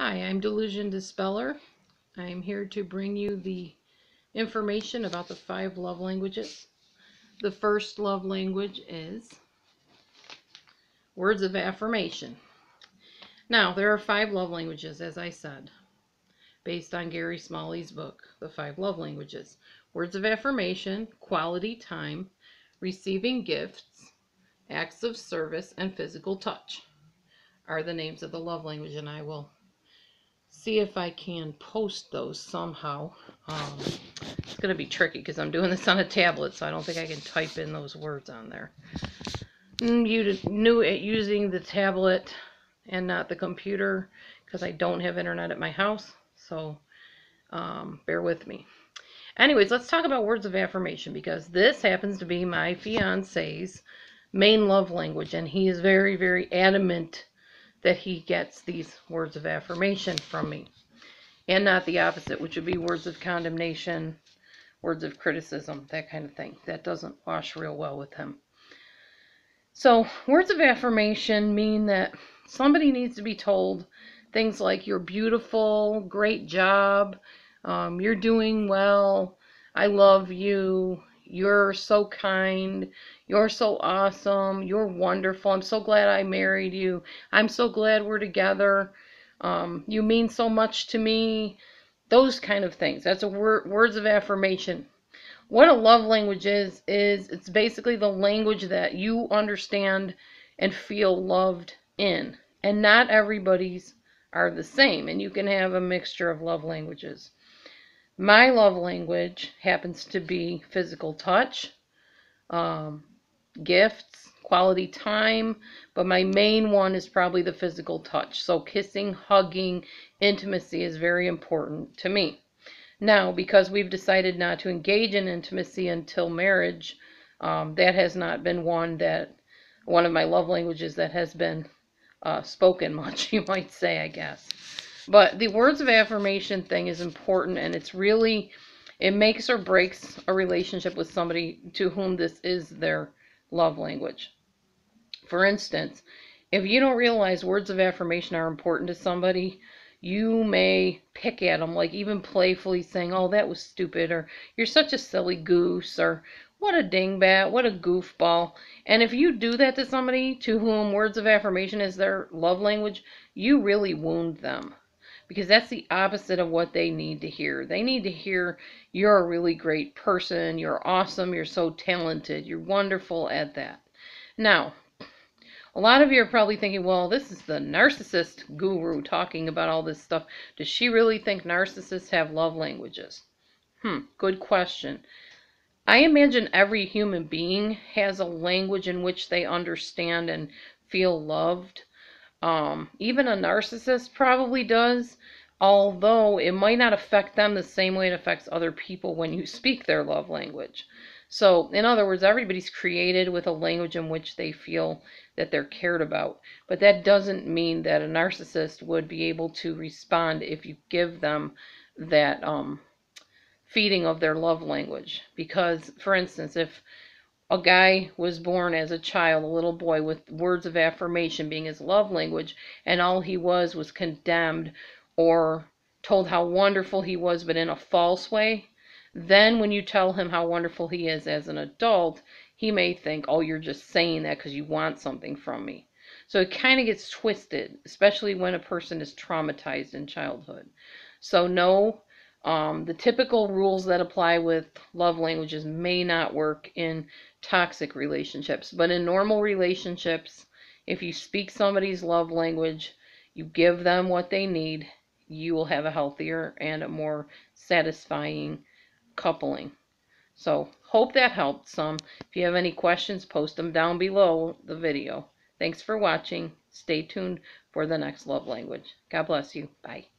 Hi, I'm Delusion Dispeller. I'm here to bring you the information about the five love languages. The first love language is words of affirmation. Now, there are five love languages, as I said, based on Gary Smalley's book, The Five Love Languages. Words of affirmation, quality time, receiving gifts, acts of service, and physical touch are the names of the love language, and I will see if I can post those somehow. Um, it's going to be tricky because I'm doing this on a tablet, so I don't think I can type in those words on there. Mm, you knew it using the tablet and not the computer because I don't have internet at my house, so um, bear with me. Anyways, let's talk about words of affirmation because this happens to be my fiance's main love language, and he is very, very adamant that he gets these words of affirmation from me. And not the opposite, which would be words of condemnation, words of criticism, that kind of thing. That doesn't wash real well with him. So, words of affirmation mean that somebody needs to be told things like, You're beautiful, great job, um, you're doing well, I love you, you're so kind. You're so awesome. You're wonderful. I'm so glad I married you. I'm so glad we're together. Um, you mean so much to me. Those kind of things. That's a word, words of affirmation. What a love language is, is it's basically the language that you understand and feel loved in. And not everybody's are the same. And you can have a mixture of love languages. My love language happens to be physical touch, um, gifts, quality time, but my main one is probably the physical touch. So kissing, hugging, intimacy is very important to me. Now, because we've decided not to engage in intimacy until marriage, um, that has not been one that one of my love languages that has been uh, spoken much, you might say, I guess. But the words of affirmation thing is important and it's really, it makes or breaks a relationship with somebody to whom this is their love language. For instance, if you don't realize words of affirmation are important to somebody, you may pick at them, like even playfully saying, oh, that was stupid, or you're such a silly goose, or what a dingbat, what a goofball. And if you do that to somebody to whom words of affirmation is their love language, you really wound them because that's the opposite of what they need to hear. They need to hear you're a really great person, you're awesome, you're so talented, you're wonderful at that. Now, a lot of you are probably thinking, well, this is the narcissist guru talking about all this stuff. Does she really think narcissists have love languages? Hmm, good question. I imagine every human being has a language in which they understand and feel loved. Um, even a narcissist probably does, although it might not affect them the same way it affects other people when you speak their love language. So, in other words, everybody's created with a language in which they feel that they're cared about. But that doesn't mean that a narcissist would be able to respond if you give them that um, feeding of their love language. Because, for instance, if a guy was born as a child, a little boy, with words of affirmation being his love language, and all he was was condemned or told how wonderful he was, but in a false way, then when you tell him how wonderful he is as an adult, he may think, oh, you're just saying that because you want something from me. So it kind of gets twisted, especially when a person is traumatized in childhood. So, no, um, the typical rules that apply with love languages may not work in toxic relationships, but in normal relationships, if you speak somebody's love language, you give them what they need, you will have a healthier and a more satisfying coupling. So, hope that helped some. If you have any questions, post them down below the video. Thanks for watching. Stay tuned for the next love language. God bless you. Bye.